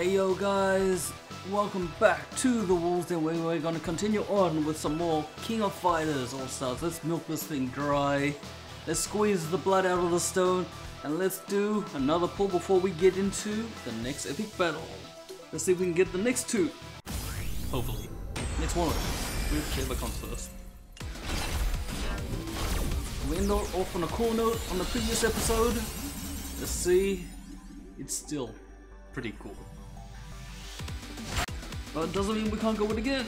Hey yo guys, welcome back to the Wolves where we're gonna continue on with some more King of Fighters All Stars. Let's milk this thing dry. Let's squeeze the blood out of the stone and let's do another pull before we get into the next epic battle. Let's see if we can get the next two. Hopefully. Next one. Whichever comes first. We end off on a cool note on the previous episode. Let's see. It's still pretty cool. But it doesn't mean we can't go it again.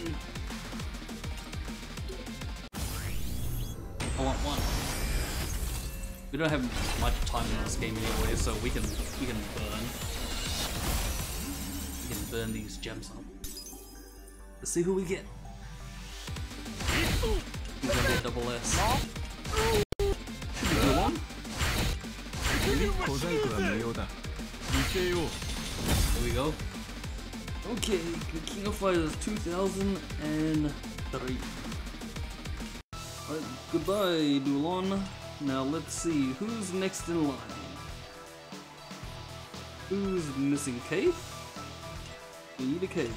I want one. We don't have much time in this game anyway, so we can we can burn. We can burn these gems up. Let's see who we get. He's gonna be a double S. Should be good one. 小細工は無用だ見せよう There we go. Okay, the King of Fighters 2003. Alright, goodbye, Duo Lon. Now let's see, who's next in line? Who's missing Kate? We need a Kate.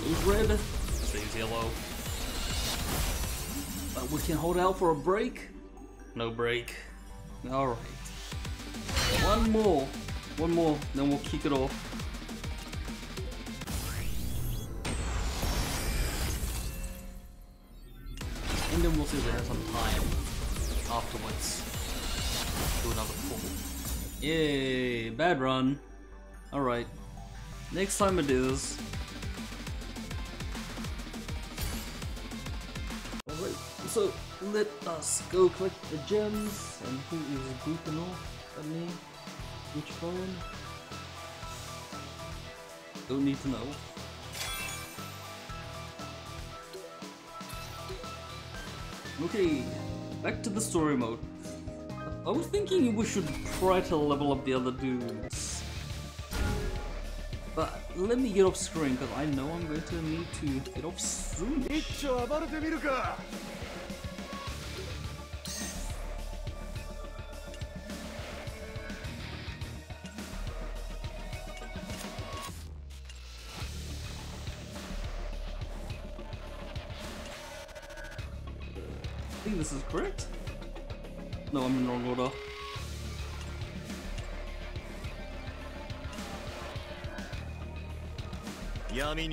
Who's red? Stays yellow. But we can hold out for a break. No break. Alright. One more. One more, then we'll kick it off. And then we'll see if we have some time afterwards. Do another pull. Yay, bad run. Alright. Next time it is. Alright, so let us go collect the gems. And who is grouping off at me? Which phone? Don't need to know. Okay, back to the story mode. I was thinking we should try to level up the other dudes. But let me get off screen because I know I'm going to need to get off soon. No, I'm in wrong order. 闇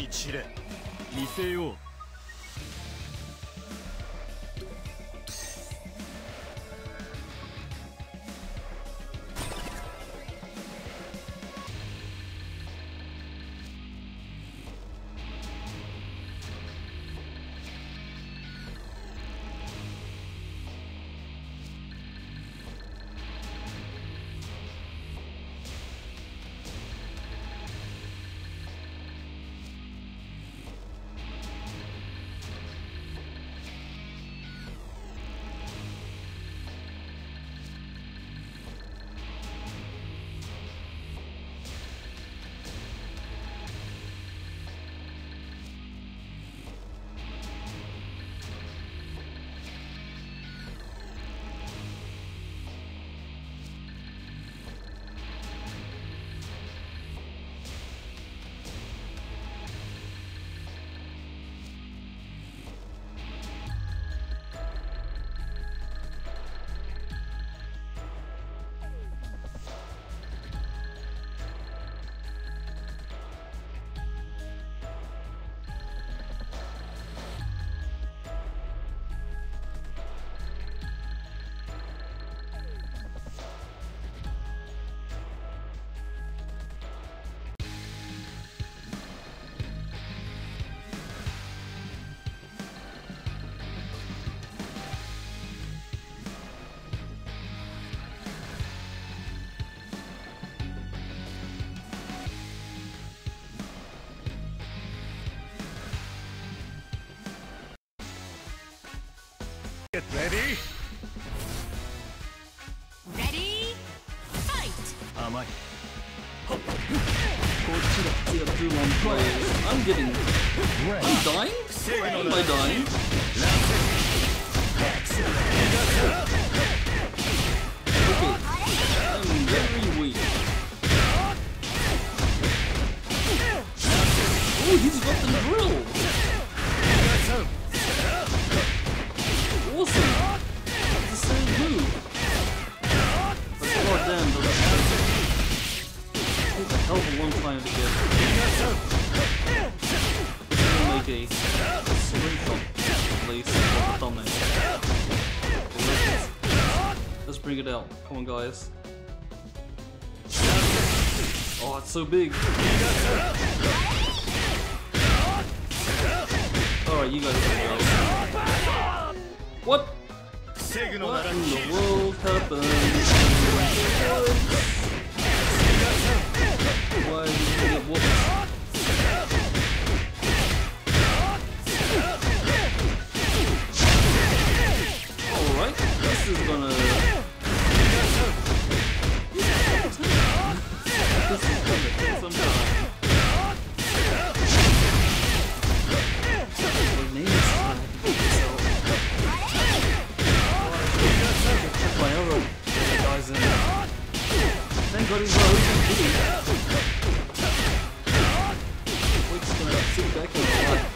I'm getting... I'm dying? Am I dying? Okay. I'm very weak. Oh, he's got the drill! Awesome! It's the same move. Goddamn, does it hurt? It takes a hell of a long time to get of the thumbnail. Let's, let's bring it out. Come on, guys. Oh, it's so big. Alright, you guys can go. What? What in the world happened? Why did you get whooped? Is gonna... this is gonna take some time. Is. Check my not losing We're gonna sit back and relax.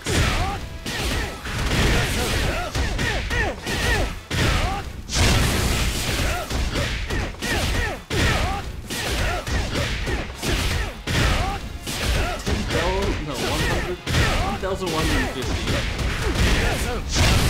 Thousand one hundred fifty.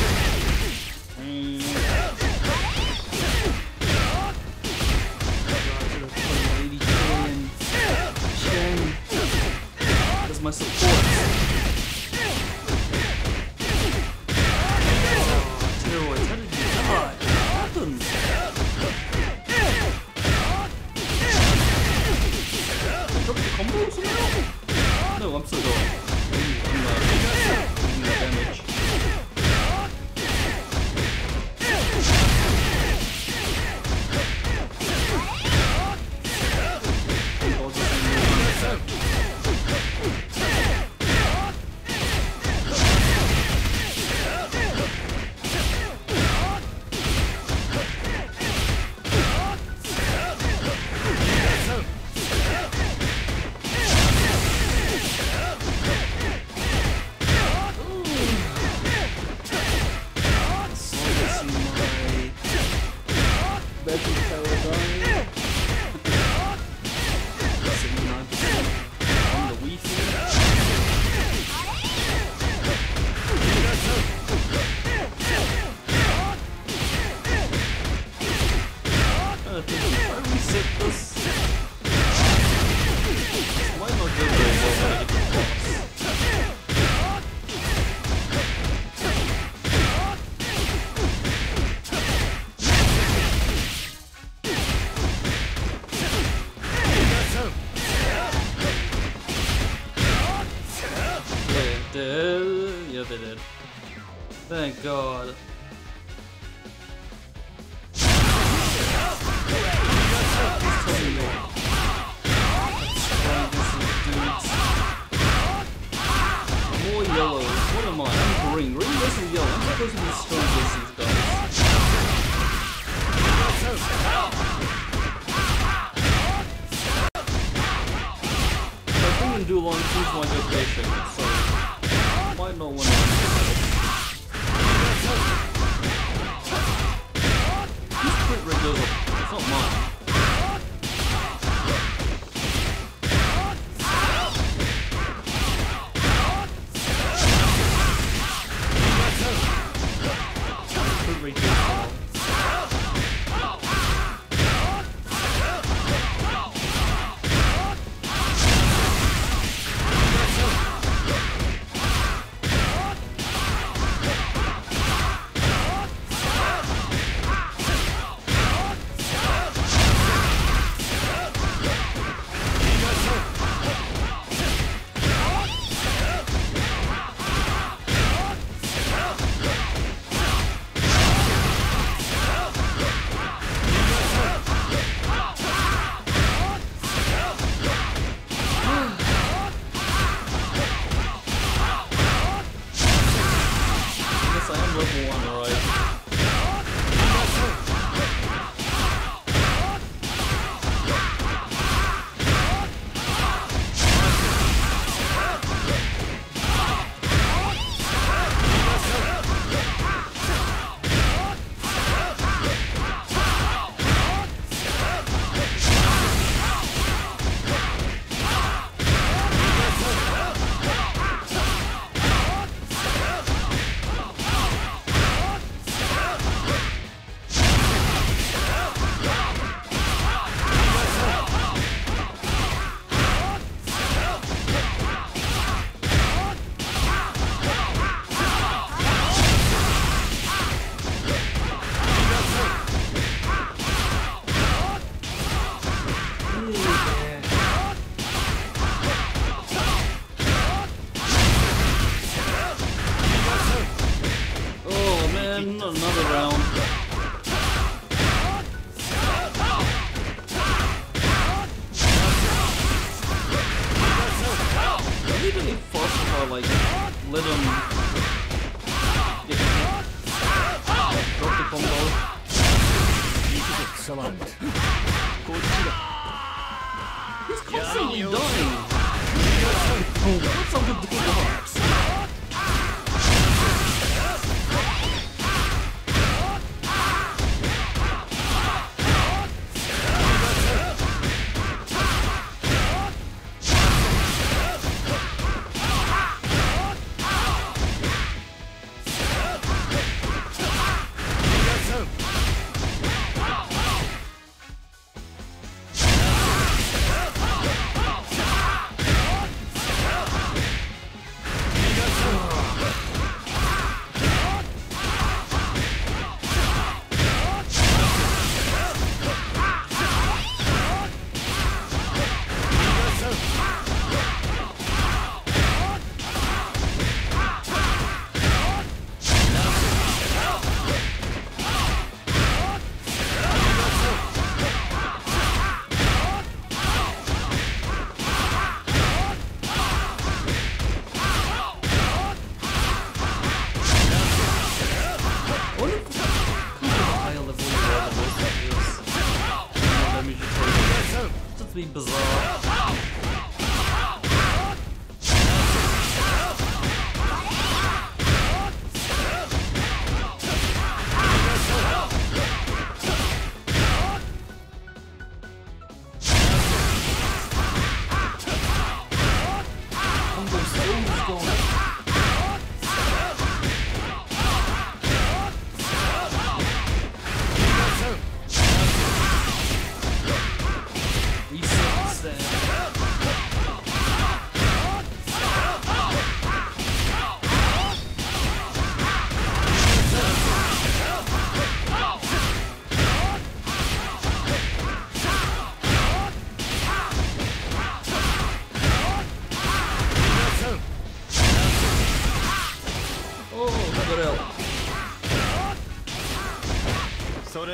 Thank God.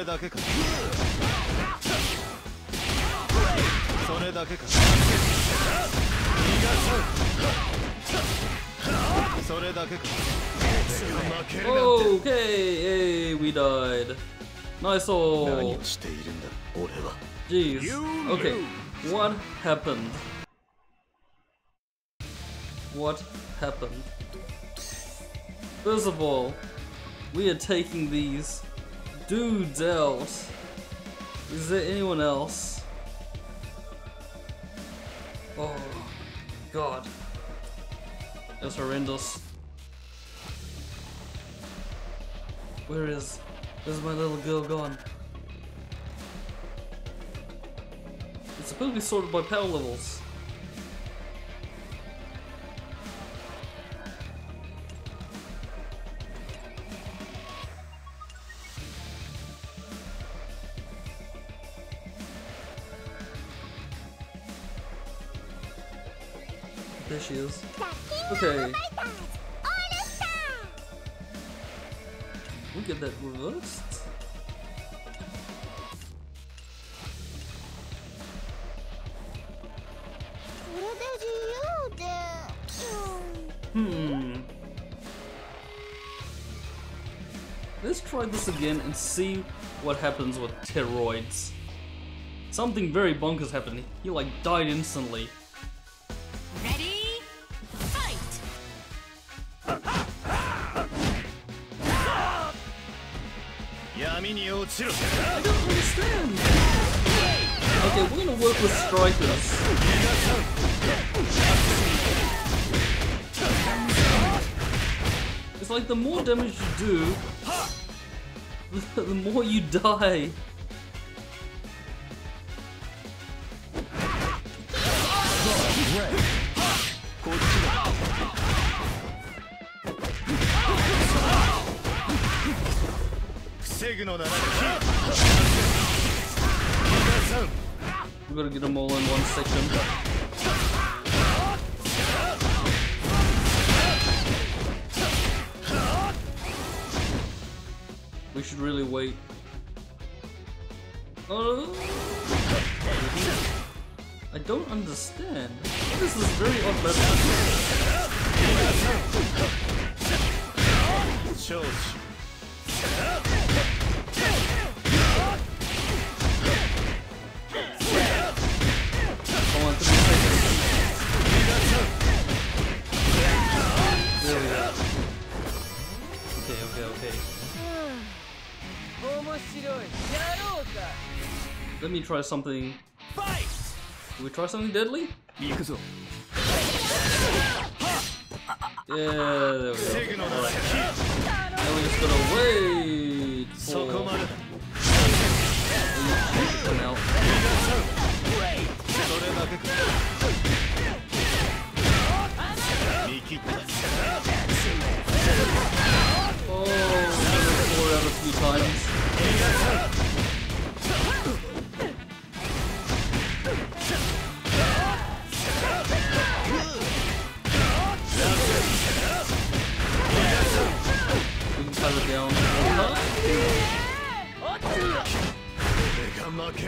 れだけかそれだけか逃がさんそれだけか負けるなんて Okay, hey, we died. Nice 何 all. をしているんだ俺は Jeez. You Okay, what happened? What happened? First of all, we are taking these dudes out. Is there anyone else? Oh, God. That's horrendous. Where is... Where's my little girl gone? It's supposed to be sorted by power levels. There she is. Okay. We get that reversed. Hmm. Let's try this again and see what happens with pteroids. Something very bonkers happened. He like died instantly. I don't understand. Okay, we're gonna work with strikers. It's like the more damage you do, the more you die. We gotta get them all in one section. We should really wait. Uh, I don't understand. This is very odd method. 長 okay, okay. Let me try something. Fight! Do we try something deadly? Yeah, there we go. Alright. Now we're just gonna wait for... Come out.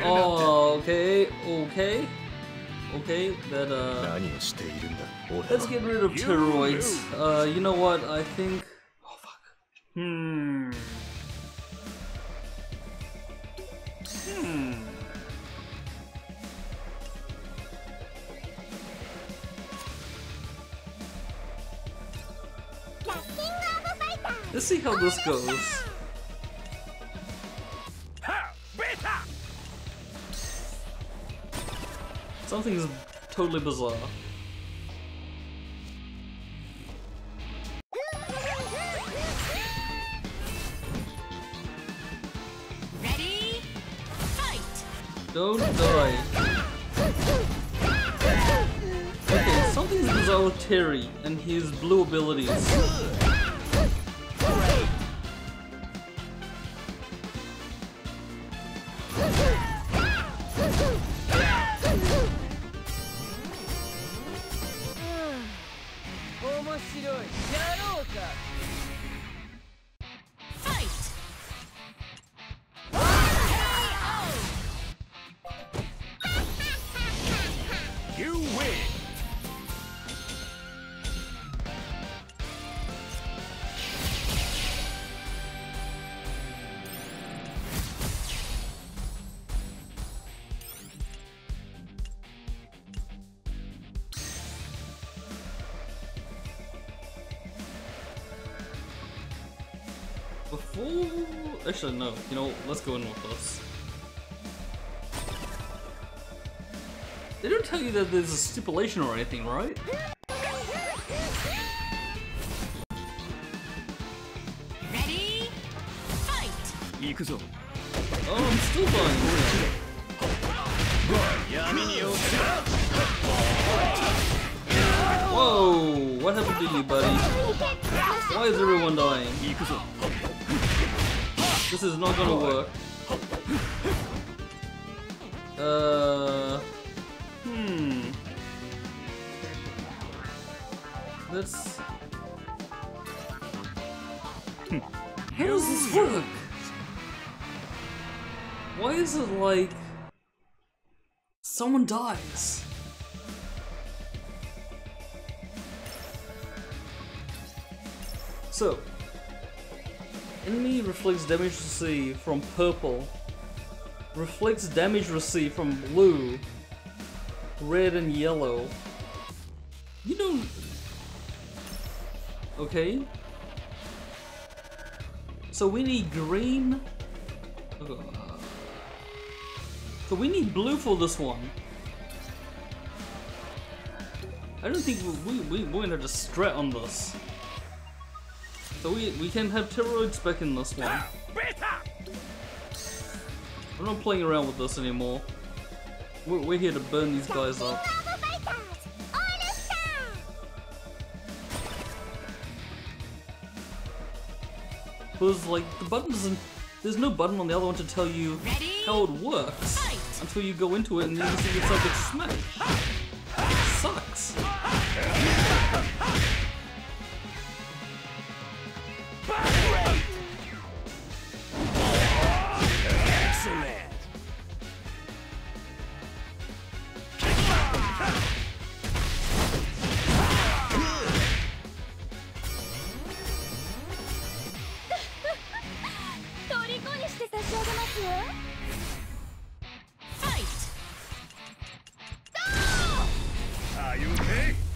Oh, okay, okay. Okay. Uh, let's get rid of steroids. Uh, you know what, I think... Hmm. Hmm. Let's see how this goes. Something's totally bizarre. Don't die. Okay, something's bizarre with Terry and his blue abilities. Actually, no. You know, let's go in with us. They don't tell you that there's a stipulation or anything, right? Ready? Fight! Oh, I'm still fine. Whoa! What happened to you, buddy? Why is everyone dying? This is not gonna work. Uh... Hmm... Let's... How does this work? Why is it like... Someone dies? So, Enemy reflects damage received from purple. Reflects damage received from blue, red, and yellow. You don't. Okay. So we need green. So we need blue for this one. I don't think we, we, we're gonna just strat on this. So we, we can have steroids back in this one. I'm not playing around with this anymore. We're, we're here to burn these guys up. Because, like, the button doesn't... There's no button on the other one to tell you Ready? how it works. Fight! Until you go into it and then you see yourself get smashed.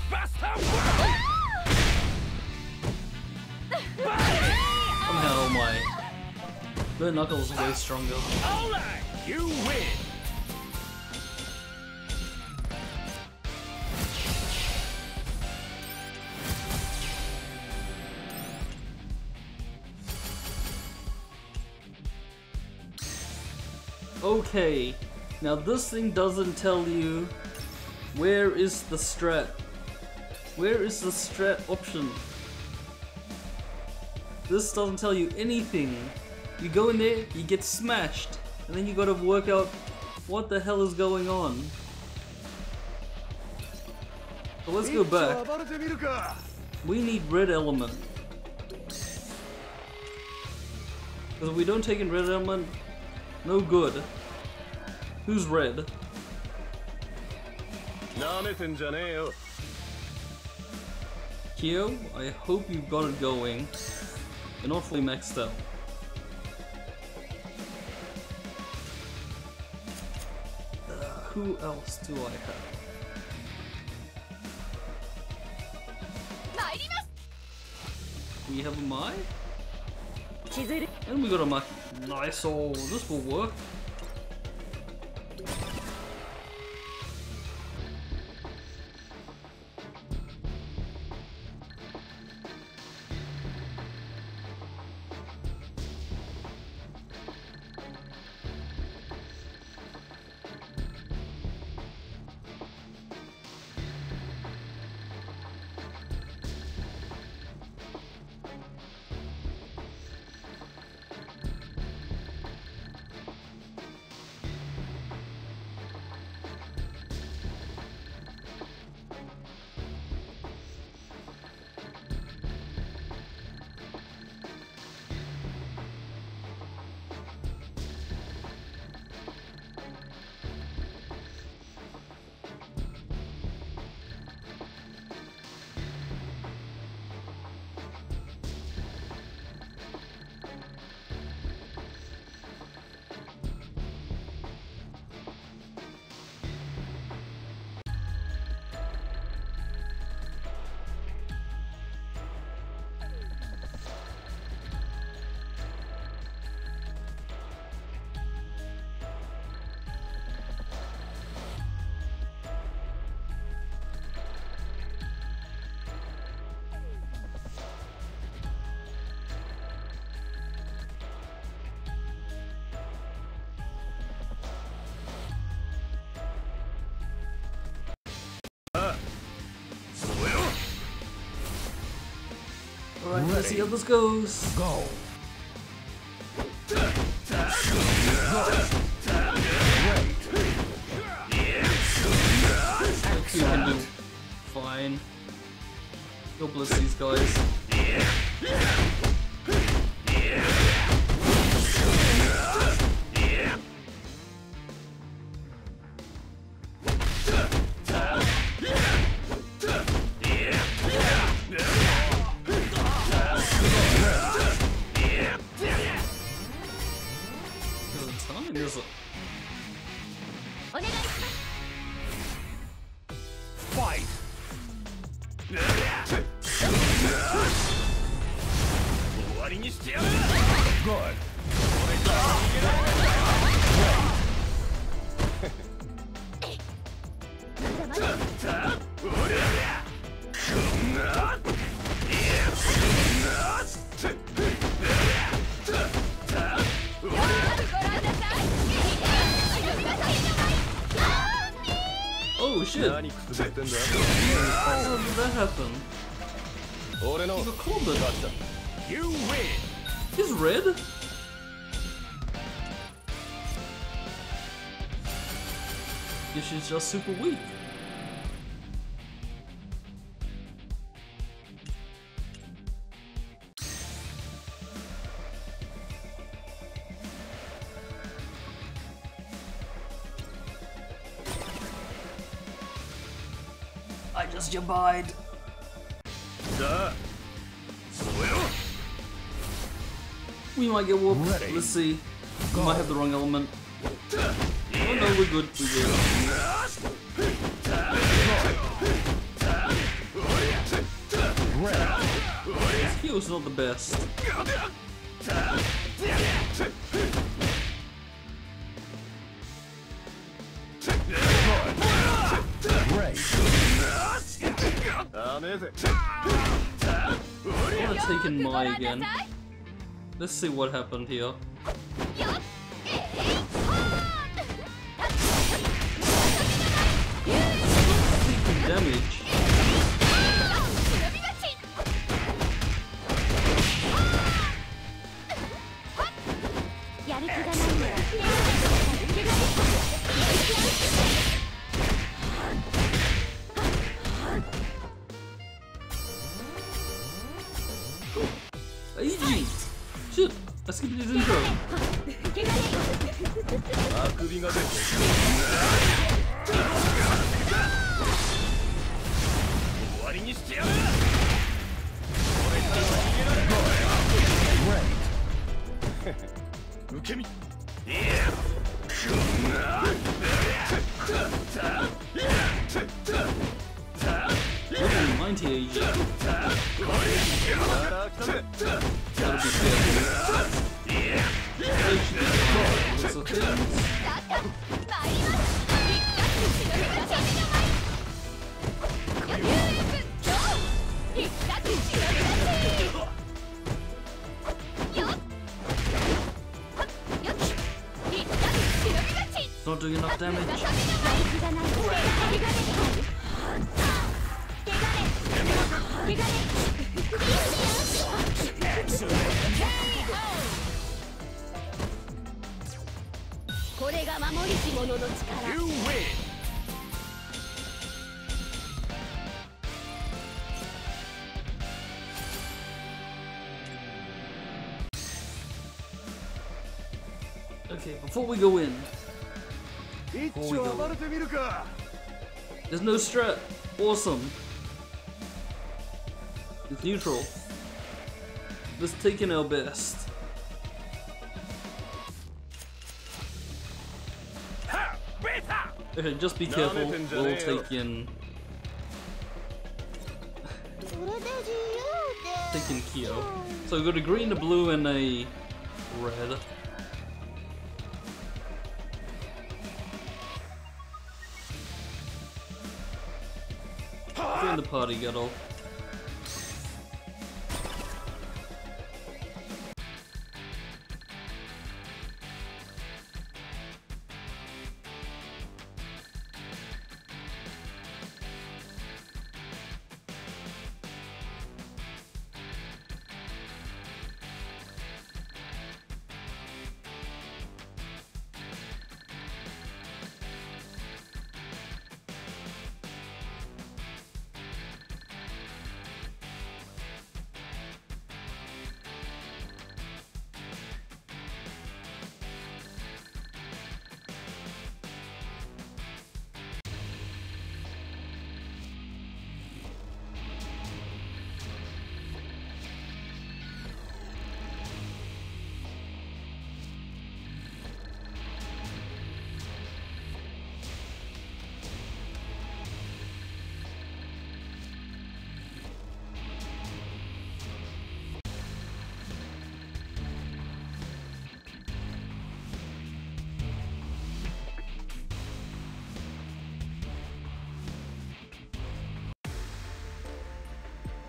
Blockbuster no, my... The Knuckles are way stronger. Alright, you win! Okay, now this thing doesn't tell you where is the strat where is the strat option? This doesn't tell you anything. You go in there, you get smashed, and then you gotta work out what the hell is going on. Let's go back. We need red element. Because if we don't take in red element, no good. Who's red? Kyo, I hope you've got it going. You're not fully maxed out. Uh, who else do I have? We have a Mai? And we got a Maki. Nice, oh, this will work. Let's see how this goes. Go. Hope you can do fine. God bless these guys. ってんだ How did that happen? 俺の You got called it. You win He's red? Guess she's just super weak. your. We might get warped. Ready. Let's see. We might have the wrong element. Oh no, we're good. We're good. Not the best. down, is it? I'm taking my again. Let's see what happened here. Taking damage. not doing enough damage. You win! Okay, before we go in, there's no strut. Awesome. It's neutral. Let's take in our best. Okay, just be careful. We'll take in. Taking Kyo. So we've got a green, a blue, and a red. Party, Gettle.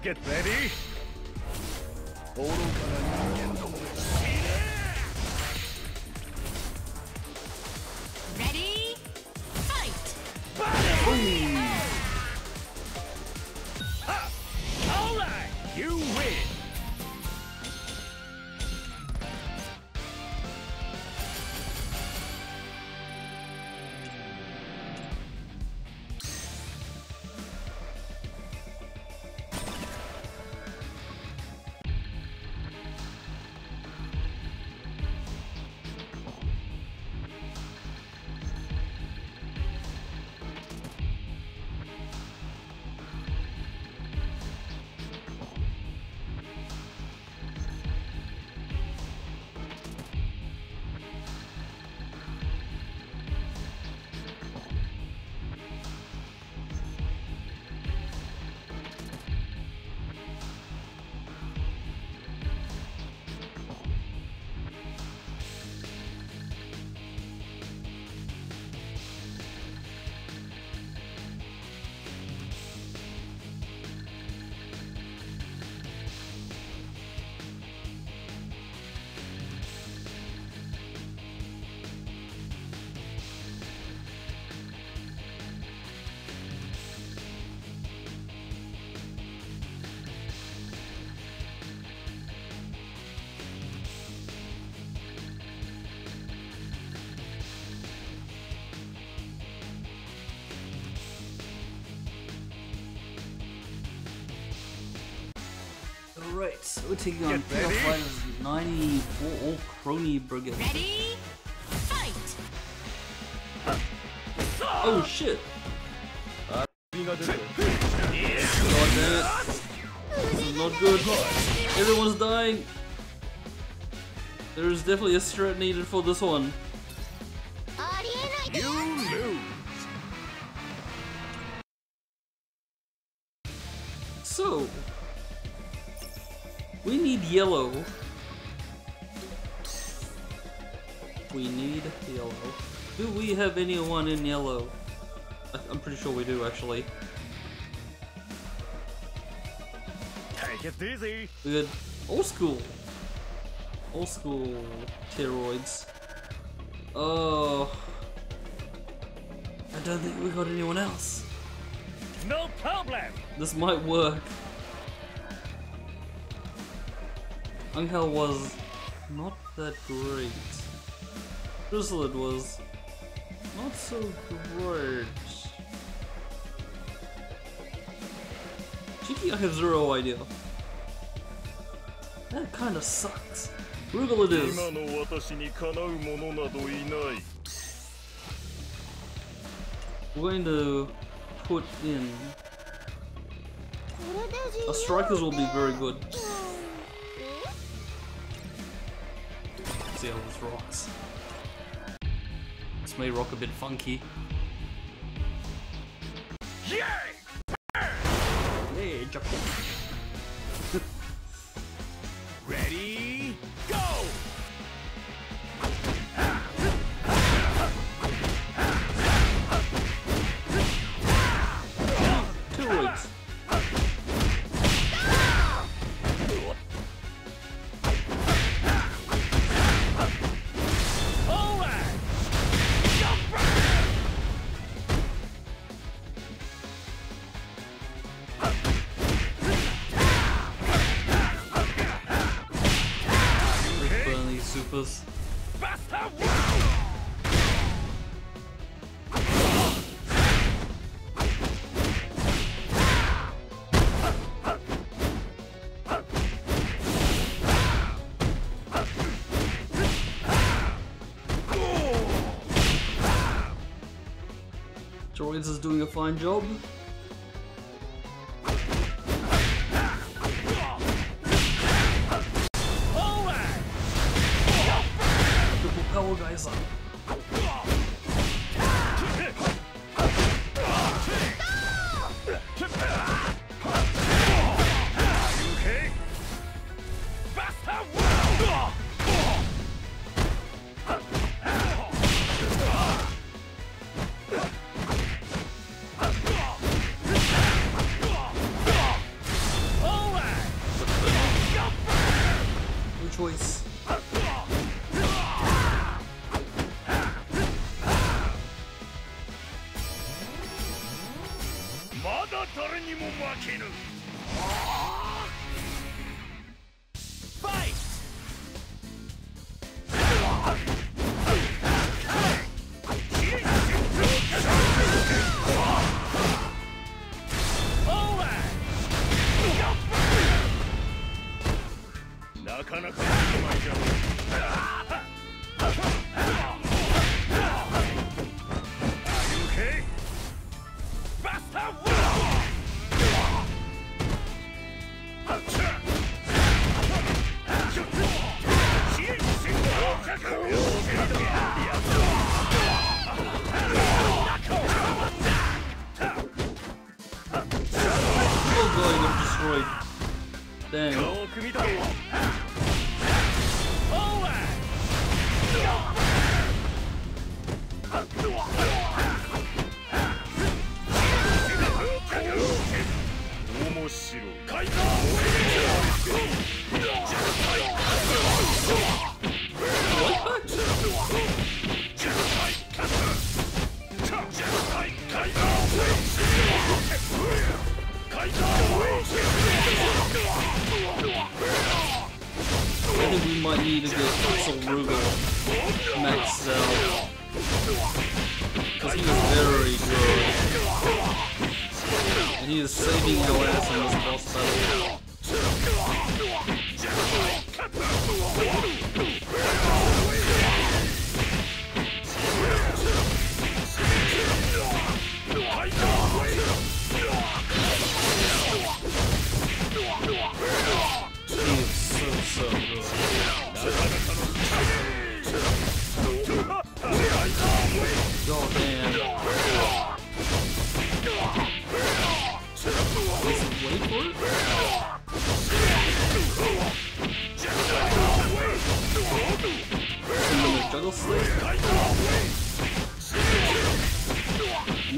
Get ready! We're taking on King Fighters 94 all crony brigade. Ready? Fight! Oh shit! God damn it. This is not good. Everyone's dying. There's definitely a strat needed for this one. Actually. Take it easy Good. old school. Old school steroids. Oh. I don't think we got anyone else. No problem This might work. Angel was not that great. Drizzlet was not so great. GP I have zero idea. That kinda sucks. Rugal it is. We're going to put in. A strikers will be very good. Let's see how this rocks. This may rock a bit funky. Yeah! Droids is doing a fine job. Oh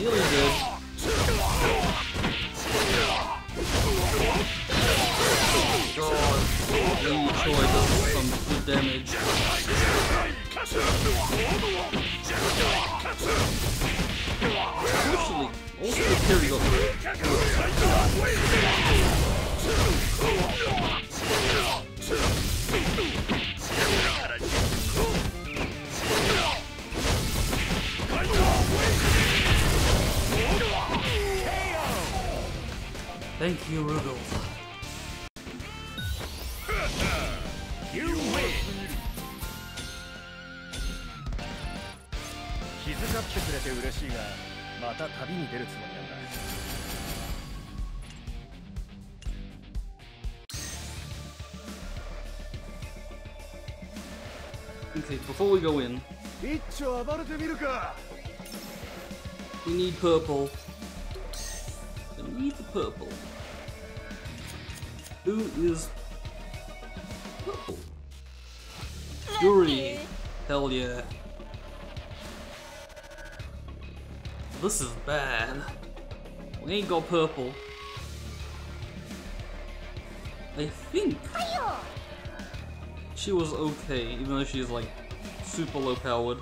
Did. God, Lee Choi does some good damage. Actually, also carry got You, Rudolph. You win 気遣ってくれて嬉しいがまた旅に出るつもりなんだ Okay, before we go in, we need purple. We need the purple. Who is purple? Yuri. Hell yeah. This is bad. We ain't got purple. I think she was okay, even though she's like super low powered.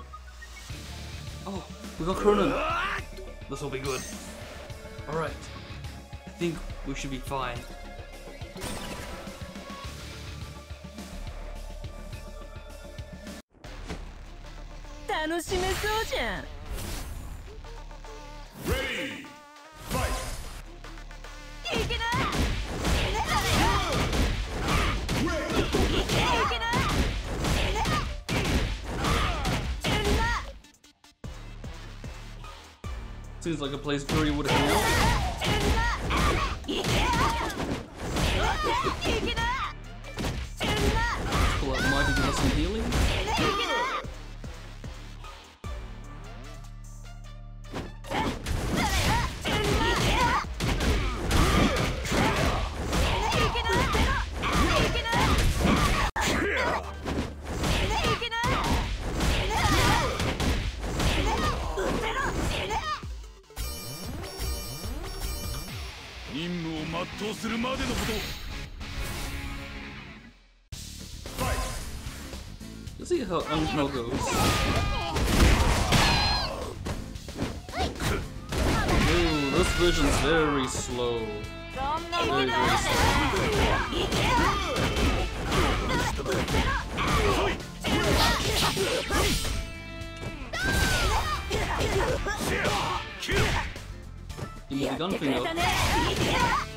Oh, we got Krohnen. This will be good. Alright. I think we should be fine. 楽しめそうじゃん Ready Fight いけないけな Seems like a place Fury would have Pull out Mighty give us some healing. How Unkel goes. Ooh, this version's very slow. Very, very slow. And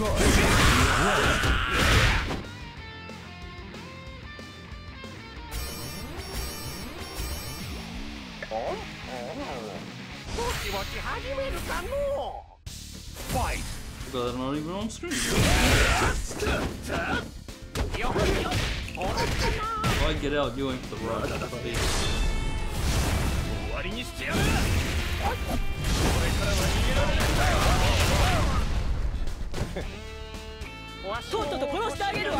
Fight! But they're not even on screen. If I get out, you ain't the right buddy. 終わりにしてやるこれからは逃げられないんだよとっとと殺してあげるわ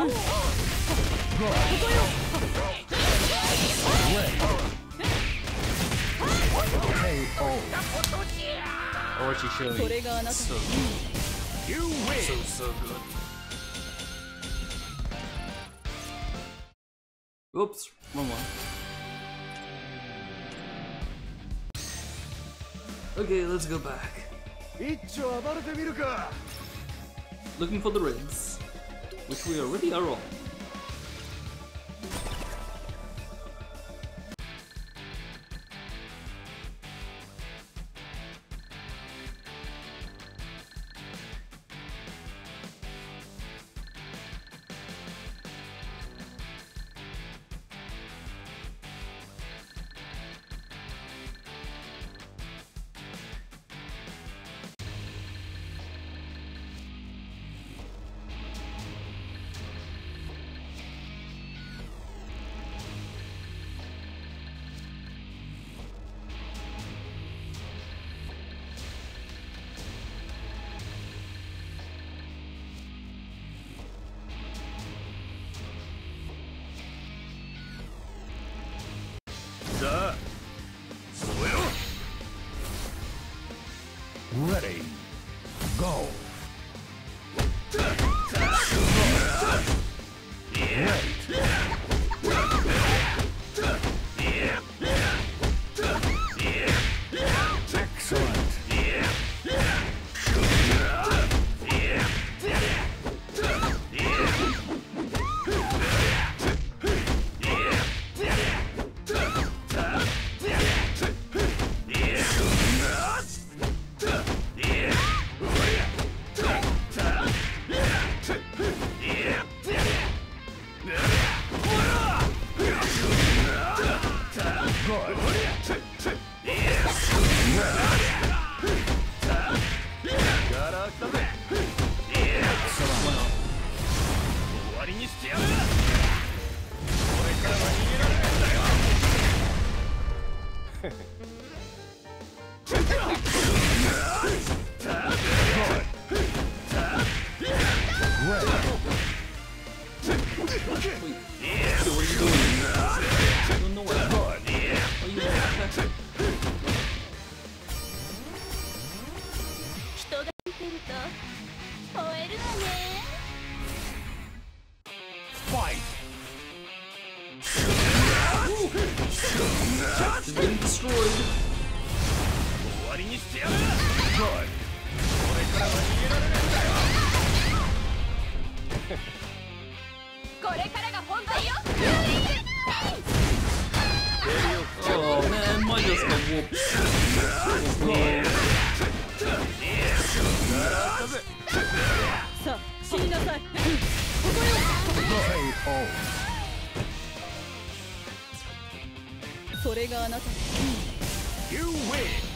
Looking for the reds, which we already are on. She's getting destroyed. 終わりにしてやる Good. これからは逃げられないんだよこれからが本番よ Oh man, mine just got whooped. Oh, さあ死 になさい KO. それがあなた You win!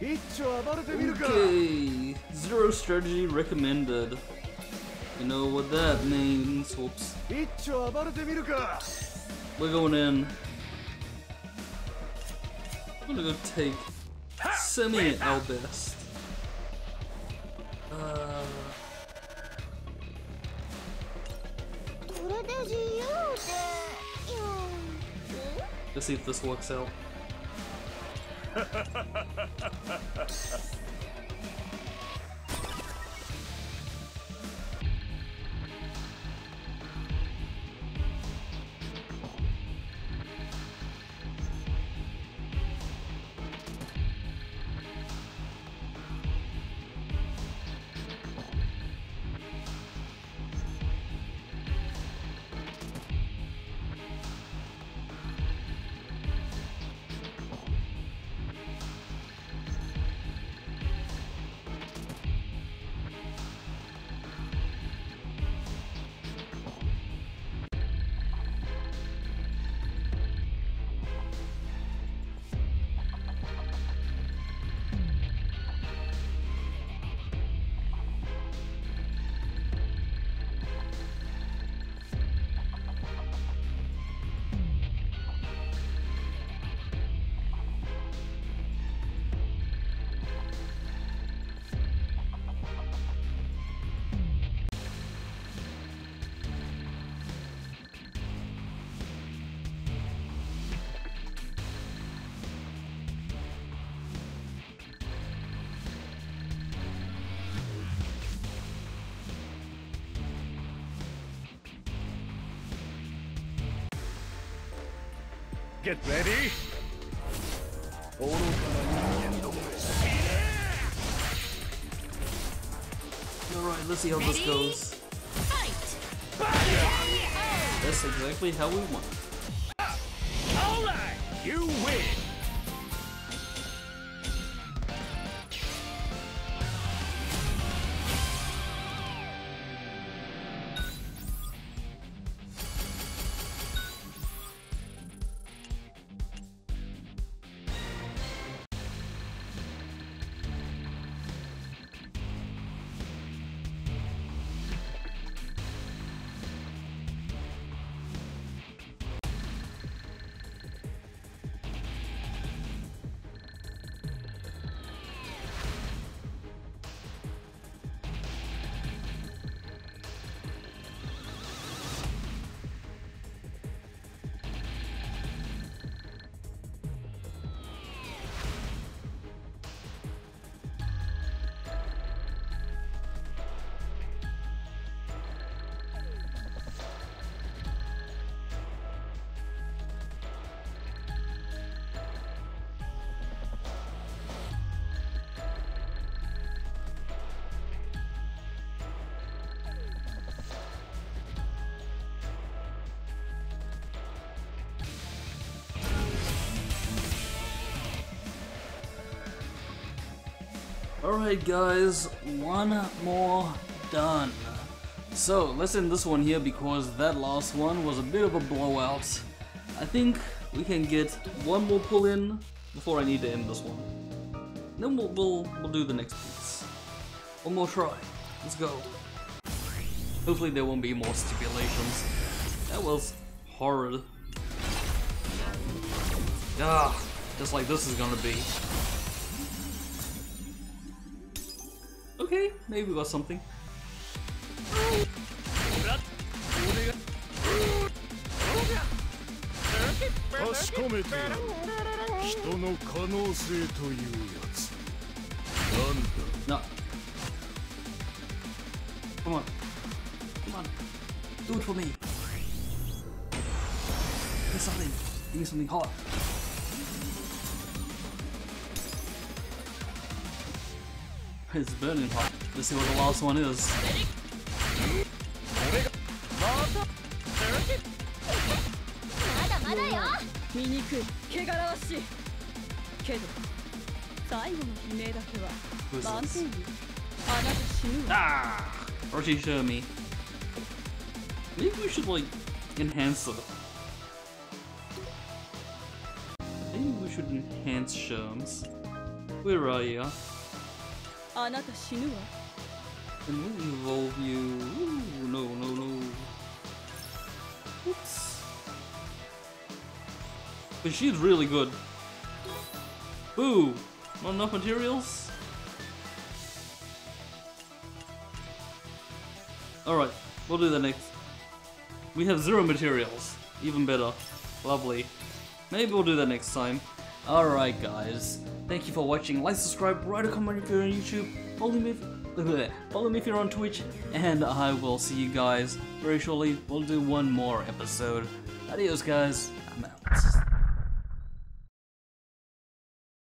一丁暴れてみるか Okay, zero strategy recommended. You know what that means. Whoops. 一丁暴れてみるか We're going in. I'm gonna go take uh... Let's see if this works out. Get ready! Alright, let's see how this goes. Fight! That's exactly how we want. Alright, you win! Alright guys, one more done. So let's end this one here because that last one was a bit of a blowout. I think we can get one more pull in before I need to end this one. Then we'll, we'll, we'll do the next piece. One more try. Let's go. Hopefully there won't be more stipulations. That was horrid. Ah, just like this is gonna be. Maybe we got something. No. Come on. Come on. Do it for me. Give me something. Give me something hot. it's burning hot. Let's see what the last one is. Who is this? Ah! Orochi Shermie. Maybe we should, like, enhance them. Maybe we should enhance Sherms. Where are you? And we'll involve you. Ooh, no, no, no. Oops. But she's really good. Boo! Not enough materials? Alright, we'll do the next. We have zero materials. Even better. Lovely. Maybe we'll do that next time. Alright guys, thank you for watching. Like, subscribe, write a comment if you're on YouTube, follow me follow me if you're on Twitch, and I will see you guys very shortly. We'll do one more episode. Adios guys, I'm out.